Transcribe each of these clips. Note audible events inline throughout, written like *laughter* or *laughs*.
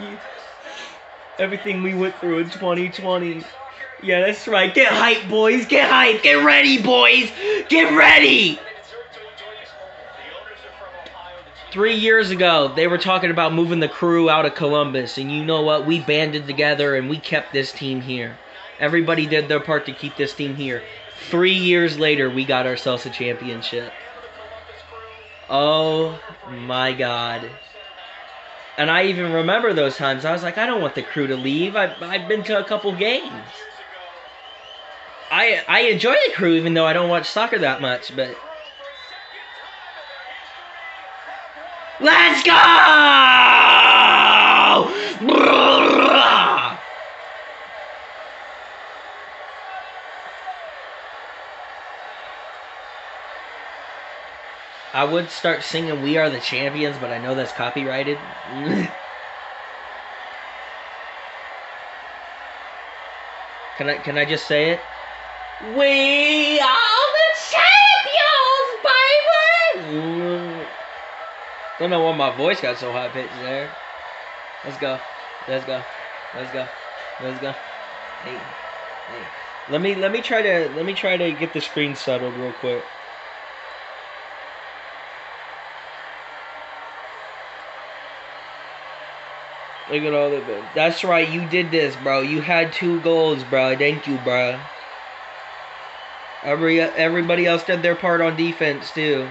*laughs* Everything we went through in 2020. Yeah, that's right. Get hype, boys. Get hype. Get ready, boys. Get ready. Three years ago, they were talking about moving the crew out of Columbus, and you know what? We banded together and we kept this team here. Everybody did their part to keep this team here. Three years later, we got ourselves a championship. Oh my god. And I even remember those times. I was like, I don't want the crew to leave. I've, I've been to a couple games. I I enjoy the crew even though I don't watch soccer that much, but Let's go! I would start singing We Are the Champions, but I know that's copyrighted. *laughs* can I can I just say it? We are the champions, baby! Mm. Don't know why my voice got so high pitched there. Let's go. Let's go. Let's go. Let's go. Hey. Hey. Let me let me try to let me try to get the screen settled real quick. Look at all of it. That's right, you did this, bro. You had two goals, bro. Thank you, bro. Every everybody else did their part on defense too.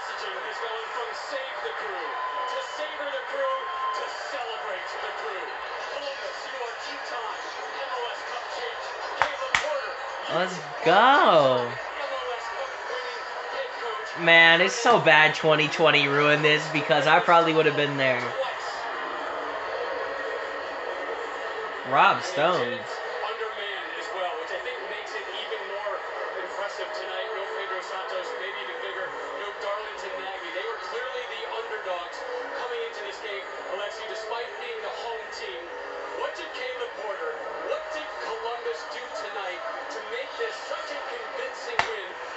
Let's go. Man, it's so bad 2020 ruined this because I probably would have been there. Rob Stones.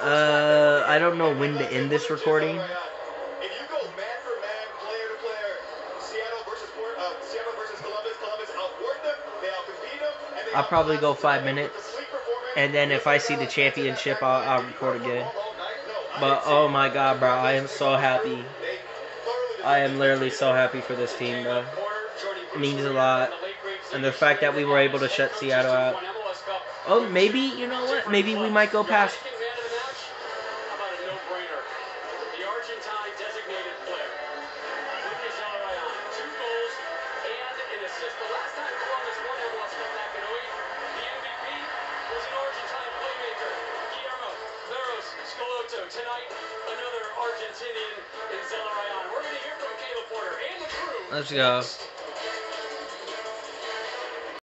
Uh, I don't know when to end this recording. I'll probably go five minutes, and then if I see the championship, I'll, I'll record again. But oh my god, bro, I am so happy. I am literally so happy for this team, bro. It means a lot, and the fact that we were able to shut Seattle out. Oh, maybe you know what? Maybe we might go past How about a no brainer The Argentine designated player Lucas Arroyo who goes last time this was back in oh the MVP was an Argentine playmaker Guillermo Barros Schelotto tonight another Argentinian Enzo Rion We're going to hear from Caleb Porter and the crew Let's go.